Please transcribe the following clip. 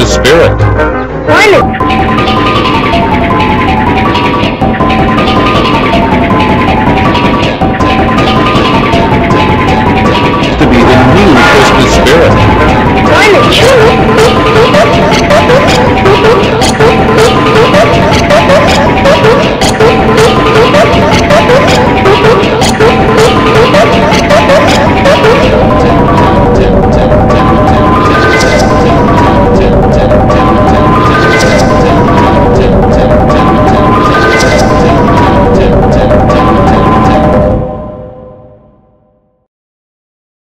his spirit. Morning.